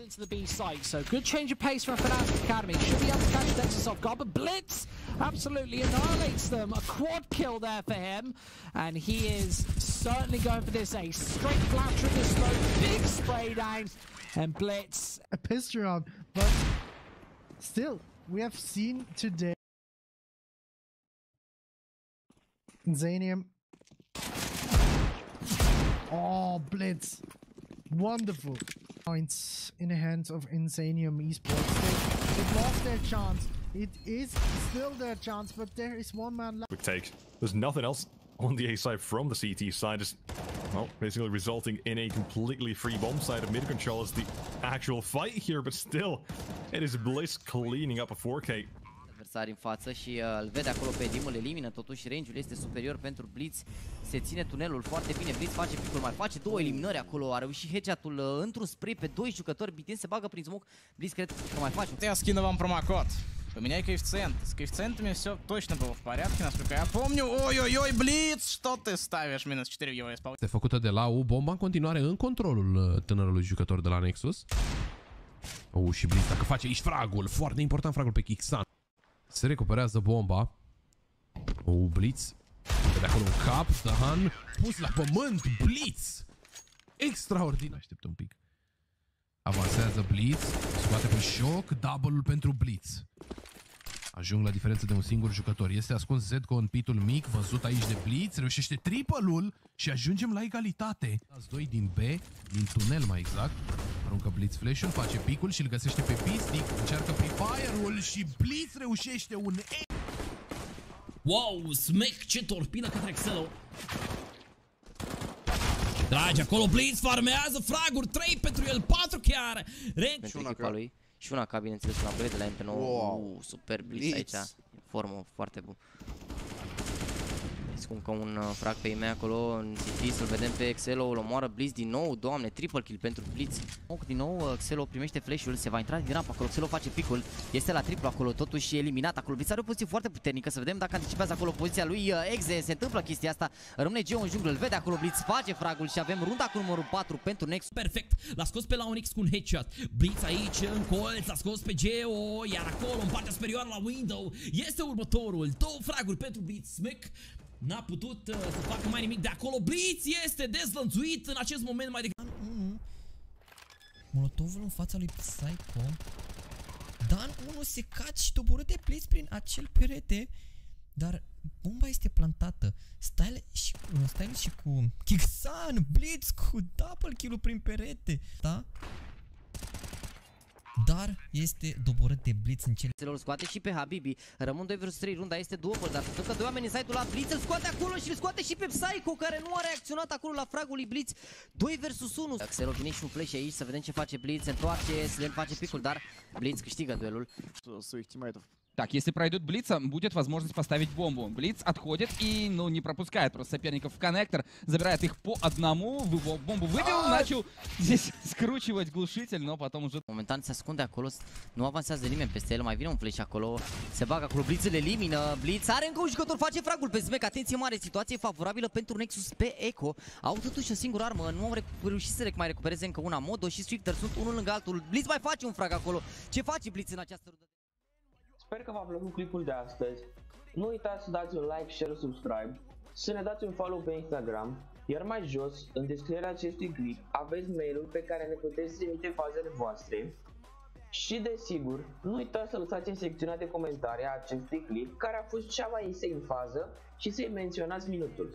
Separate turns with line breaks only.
into the B site. So good change of pace from Fnatic Academy. Should be able to catch Nexus off guard, but Blitz absolutely annihilates them. A quad kill there for him, and he is certainly going for this ace. Straight flat trigger smoke, big spray down, and Blitz
a piss round, but still, we have seen today Zanium. Oh, Blitz. Wonderful. Points in the hands of Insanium Esports. They, they've lost their chance. It is still their chance, but there is one man left.
Quick take. There's nothing else on the A side from the CT side. Just, well, basically resulting in a completely free bomb side of mid control is the actual fight here, but still, it is Bliss cleaning up a 4K.
adversari în față și uh, îl vede acolo pe Dim, îl elimină, totuși range-ul este superior pentru Blitz, se ține tunelul foarte bine, Blitz face picul, mai face două eliminări acolo, a reușit headshot-ul uh, într-un spray pe doi jucători, Bitin se bagă prin smoke, Blitz cred că mai face
Я скину вам промокод. Поменяй коэффициент. С коэффициентами все точно было в порядке, насколько я помню. Ой-ой-ой, Блиц, что ты ставишь? Минус 4 в его исполнении.
Este făcută de la U, bomba în continuare în controlul uh, tânărului jucător de la Nexus. U și Blitz, dacă face aici fragul, foarte important fragul pe Kixan. Se recuperează bomba. U, Blitz. De acolo un cap, Dan, pus la pământ, Blitz. Extraordinar. Aștept un pic. Avansează Blitz, scoate pe șoc, double pentru Blitz. Ajung la diferență de un singur jucător. Este ascuns Zedco în pitul mic, văzut aici de Blitz, reușește triple-ul și ajungem la egalitate. Dați doi din B, din tunel mai exact. Aruncă Blitz flash-ul, face picul și îl găsește pe Pistic, încearcă pre-fire-ul și Blitz reușește un E.
Wow, Smack ce torpilă către Xelo. Dragi, acolo Blitz farmează fraguri, 3 pentru el, 4 chiar. Range
pentru echipa lui. Și una ca bineînțeles un upgrade de la MP9. Wow. Uh, super Blitz aici. Formă foarte bun. Cu încă un uh, frag pe ei acolo în CT, să-l vedem pe Xelo, îl omoară Blitz din nou, doamne, triple kill pentru Blitz. Din nou uh, Xelo primește flash-ul, se va intra din rampa acolo, Xelo face picul, este la triplu acolo, totuși e eliminat acolo. Blitz are o poziție foarte puternică, să vedem dacă anticipează acolo poziția lui uh, Exe, se întâmplă chestia asta, rămâne Geo în junglă, îl vede acolo, Blitz face fragul și avem runda cu numărul 4 pentru Nexus.
perfect. L-a scos pe la Onyx cu un headshot. Blitz aici în colț, l-a scos pe Geo, iar acolo în partea superioară la window este următorul. Două fraguri pentru Blitz. Smack N-a putut uh, să facă mai nimic de acolo. Blitz este dezlănțuit în acest moment mai degrabă.
Dan 1. Molotovul în fața lui Psycho. Dan 1 se cad și doborâ de Blitz prin acel perete. Dar bomba este plantată. Style și, uh, Style și cu Kixan, Blitz cu double kill prin perete. Da? Dar este doborât de Blitz în cele...
Îl scoate și pe Habibi. Rămân 2 vs 3, runda este duopol, dar pentru că doi oameni în site-ul la Blitz îl scoate acolo și îl scoate și pe Psycho, care nu a reacționat acolo la fragul lui Blitz. 2 vs 1. Xero vine și un flash aici, să vedem ce face Blitz, se întoarce, Slen face picul, dar Blitz câștigă duelul.
своих тиммейтов. Так, если пройдут Блица, будет возможность поставить бомбу. Блиц отходит и, ну, не пропускает просто соперников в коннектор. Забирает их по одному. Вы- Бомбу выбил, начал здесь скручивать глушитель, но потом уже
Momentan se ascunde acolo, nu avansează nimeni peste el, mai vine un flash acolo, se bagă acolo, Blitz îl elimină, Blitz are încă un jucător, face fragul pe Zmek, atenție mare, situație favorabilă pentru Nexus pe Echo, au totuși o singură armă, nu au recu- reușit să rec- mai recupereze încă una, Modo și Swifter sunt unul lângă altul, Blitz mai face un frag acolo, ce face Blitz în această rundă?
Sper că v-a plăcut clipul de astăzi. Nu uitați să dați un like, share, subscribe, să ne dați un follow pe Instagram, iar mai jos, în descrierea acestui clip, aveți mailul pe care ne puteți trimite fazele voastre. Și desigur, nu uitați să lăsați în secțiunea de comentarii a acestui clip care a fost cea mai insane fază și să-i menționați minutul.